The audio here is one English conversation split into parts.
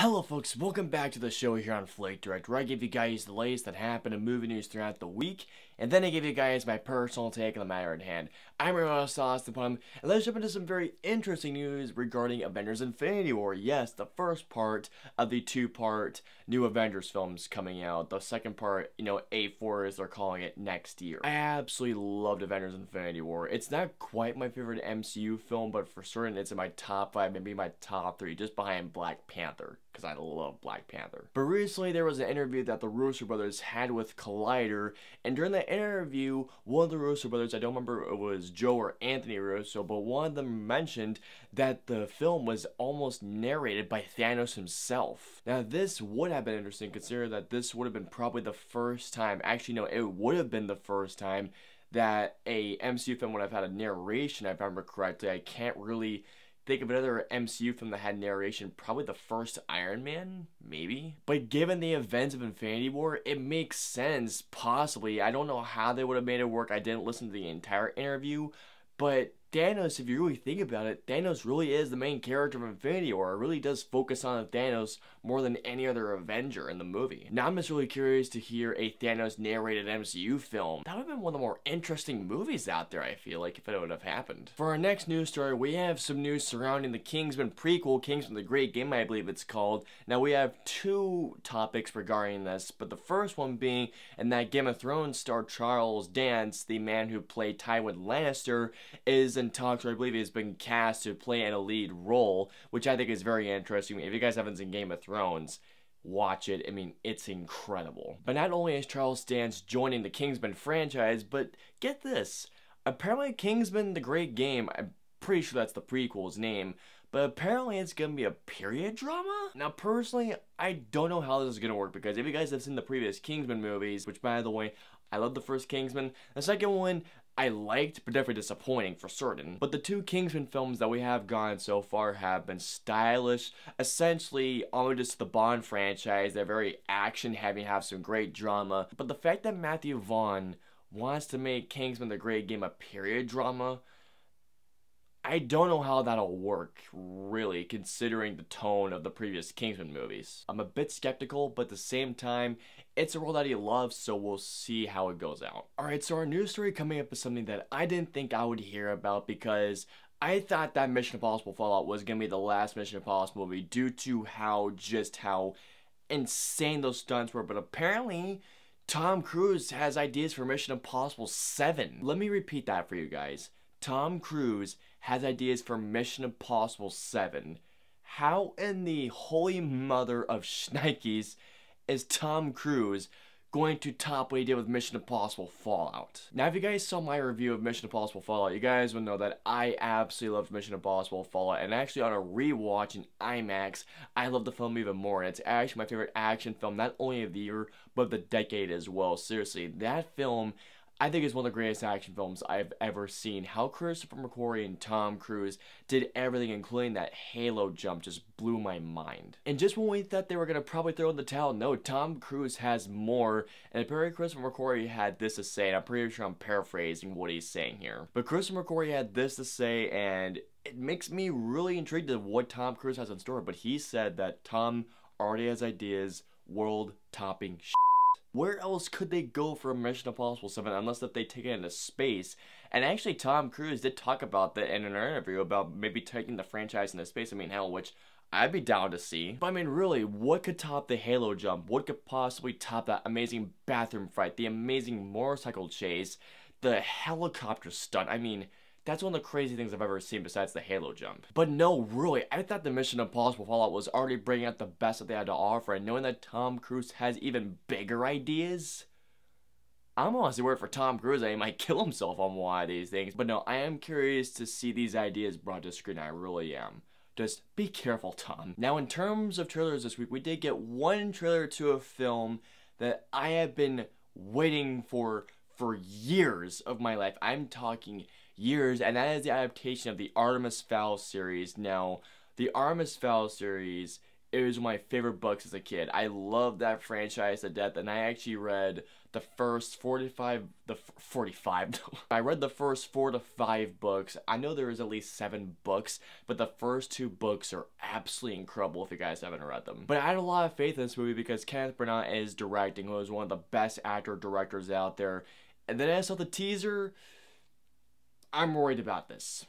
Hello folks, welcome back to the show here on FlickDirect, where I give you guys the latest that happened in movie news throughout the week, and then I give you guys my personal take on the matter at hand. I'm your Plum, and let's jump into some very interesting news regarding Avengers Infinity War. Yes, the first part of the two-part new Avengers films coming out. The second part, you know, A4 as they're calling it next year. I absolutely loved Avengers Infinity War. It's not quite my favorite MCU film, but for certain it's in my top five, maybe my top three, just behind Black Panther because I love Black Panther. But recently there was an interview that the Russo brothers had with Collider, and during that interview, one of the Russo brothers, I don't remember if it was Joe or Anthony Russo, but one of them mentioned that the film was almost narrated by Thanos himself. Now this would have been interesting considering that this would have been probably the first time, actually no, it would have been the first time that a MCU film would have had a narration, if I remember correctly. I can't really think of another MCU film that had narration, probably the first Iron Man, maybe. But given the events of Infinity War, it makes sense, possibly. I don't know how they would have made it work. I didn't listen to the entire interview, but Thanos, if you really think about it, Thanos really is the main character of Infinity War. It really does focus on Thanos more than any other Avenger in the movie. Now I'm just really curious to hear a Thanos narrated MCU film. That would have been one of the more interesting movies out there, I feel like, if it would have happened. For our next news story, we have some news surrounding the Kingsman prequel, Kingsman the Great Game, I believe it's called. Now we have two topics regarding this, but the first one being in that Game of Thrones star Charles Dance, the man who played Tywin Lannister, is in talks, or I believe he's been cast to play in a lead role, which I think is very interesting. If you guys haven't seen Game of Thrones, watch it. I mean, it's incredible. But not only is Charles Dance joining the Kingsman franchise, but get this. Apparently, Kingsman The Great Game, I'm pretty sure that's the prequel's name, but apparently it's gonna be a period drama? Now, personally, I don't know how this is gonna work because if you guys have seen the previous Kingsman movies, which by the way, I love the first Kingsman, the second one, I liked, but definitely disappointing for certain. But the two Kingsman films that we have gone so far have been stylish, essentially to the Bond franchise. They're very action heavy, have some great drama. But the fact that Matthew Vaughn wants to make Kingsman the Great Game a period drama, I don't know how that'll work, really, considering the tone of the previous Kingsman movies. I'm a bit skeptical, but at the same time, it's a role that he loves, so we'll see how it goes out. Alright, so our news story coming up is something that I didn't think I would hear about because I thought that Mission Impossible Fallout was going to be the last Mission Impossible movie due to how, just how insane those stunts were, but apparently... Tom Cruise has ideas for Mission Impossible 7. Let me repeat that for you guys. Tom Cruise has ideas for Mission Impossible 7. How in the holy mother of shnikes is Tom Cruise going to top what he did with Mission Impossible Fallout? Now, if you guys saw my review of Mission Impossible Fallout, you guys would know that I absolutely loved Mission Impossible Fallout, and actually on a rewatch in IMAX, I love the film even more, and it's actually my favorite action film, not only of the year, but the decade as well. Seriously, that film I think it's one of the greatest action films I've ever seen. How Christopher McQuarrie and Tom Cruise did everything, including that Halo jump, just blew my mind. And just when we thought they were gonna probably throw in the towel, no, Tom Cruise has more. And apparently Christopher McQuarrie had this to say, and I'm pretty sure I'm paraphrasing what he's saying here. But Christopher McQuarrie had this to say, and it makes me really intrigued of what Tom Cruise has in store. But he said that Tom already has ideas, world-topping where else could they go for a Mission Impossible 7 unless that they take it into space? And actually, Tom Cruise did talk about that in an interview about maybe taking the franchise into space. I mean, hell, which I'd be down to see. But I mean, really, what could top the Halo jump? What could possibly top that amazing bathroom fight, the amazing motorcycle chase, the helicopter stunt? I mean, that's one of the crazy things I've ever seen besides the Halo jump. But no, really, I thought the Mission Impossible Fallout was already bringing out the best that they had to offer, and knowing that Tom Cruise has even bigger ideas, I'm honestly worried for Tom Cruise that he might kill himself on one of these things. But no, I am curious to see these ideas brought to screen, I really am. Just be careful, Tom. Now, in terms of trailers this week, we did get one trailer to a film that I have been waiting for for years of my life. I'm talking years, and that is the adaptation of the Artemis Fowl series. Now, the Artemis Fowl series it was my favorite books as a kid. I loved that franchise to death, and I actually read the first 45, the 45, I read the first four to five books. I know there is at least seven books, but the first two books are absolutely incredible if you guys haven't read them. But I had a lot of faith in this movie because Kenneth Branagh is directing, who is one of the best actor directors out there. And then I saw the teaser, I'm worried about this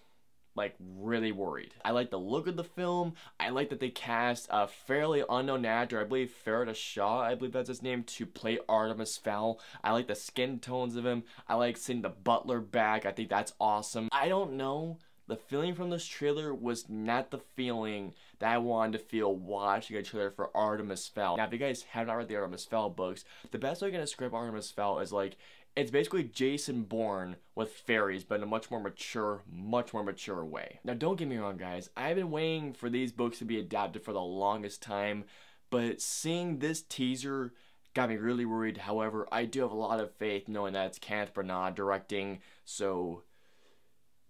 like really worried. I like the look of the film. I like that they cast a fairly unknown actor, I believe Ferdia Shaw, I believe that's his name, to play Artemis Fowl. I like the skin tones of him. I like seeing the butler back. I think that's awesome. I don't know. The feeling from this trailer was not the feeling that I wanted to feel watching a trailer for Artemis Fowl. Now, if you guys have not read the Artemis Fowl books, the best way can describe Artemis Fowl is like it's basically Jason Bourne with fairies, but in a much more mature, much more mature way. Now, don't get me wrong, guys. I've been waiting for these books to be adapted for the longest time, but seeing this teaser got me really worried. However, I do have a lot of faith knowing that it's Kenneth Branagh directing, so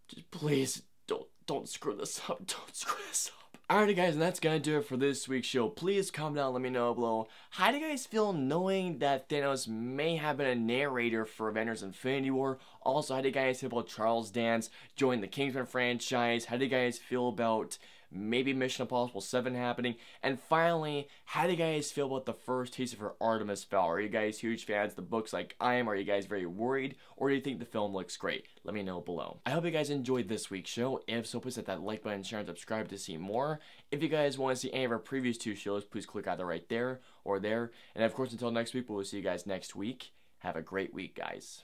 just please don't don't screw this up. Don't screw this up. Alrighty guys, and that's gonna do it for this week's show. Please comment down let me know below. How do you guys feel knowing that Thanos may have been a narrator for Avengers Infinity War? Also, how do you guys feel about Charles Dance joining the Kingsman franchise? How do you guys feel about maybe Mission Impossible 7 happening. And finally, how do you guys feel about the first teaser for Artemis Fowl? Are you guys huge fans of the books like I am? Are you guys very worried? Or do you think the film looks great? Let me know below. I hope you guys enjoyed this week's show. If so, please hit that like button, share, and subscribe to see more. If you guys want to see any of our previous two shows, please click either right there or there. And of course, until next week, we'll see you guys next week. Have a great week, guys.